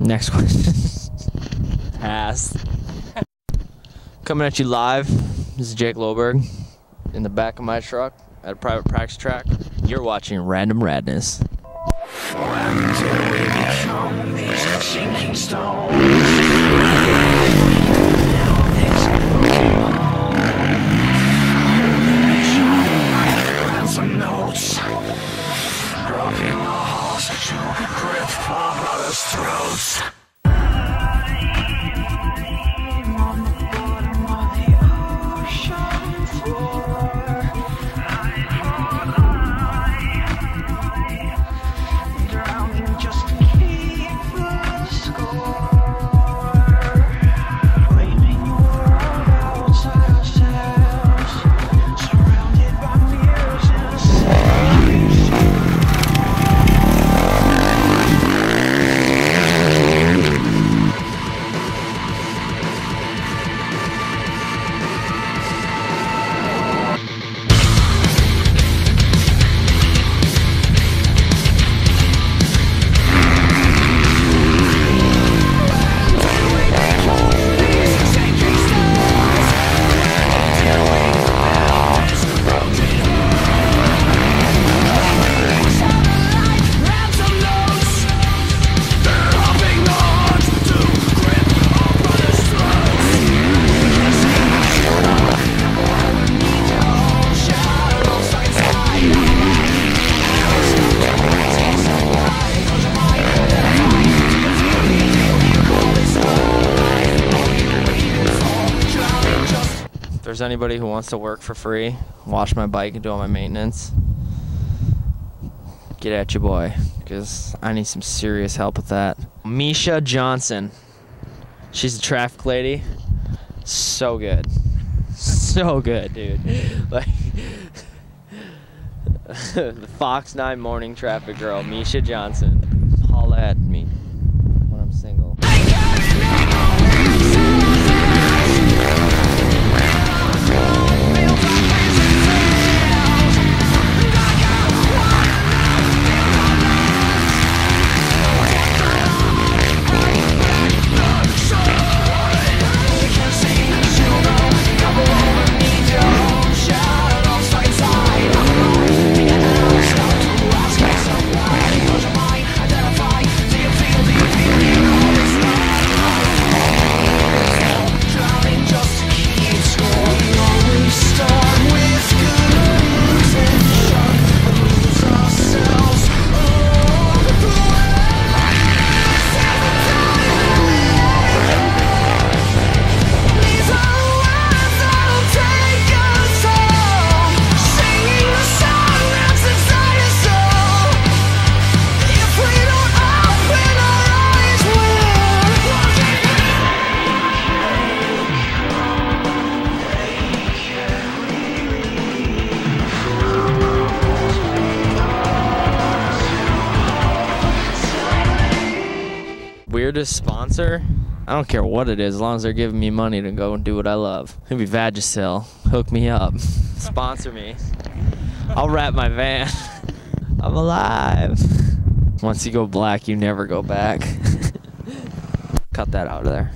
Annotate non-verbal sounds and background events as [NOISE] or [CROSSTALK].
Next question. Pass. Coming at you live. This is Jake Loberg in the back of my truck at a private practice track. You're watching Random Radness. Throats. There's anybody who wants to work for free, wash my bike and do all my maintenance, get at you, boy, because I need some serious help with that. Misha Johnson. She's a traffic lady. So good. So good, dude. [LAUGHS] Like [LAUGHS] the Fox 9 morning traffic girl, Misha Johnson. Holla at me Weirdest sponsor? I don't care what it is, as long as they're giving me money to go and do what I love. Maybe Vagisil. Hook me up. [LAUGHS] Sponsor me. I'll wrap my van. [LAUGHS] I'm alive. Once you go black, you never go back. [LAUGHS] Cut that out of there.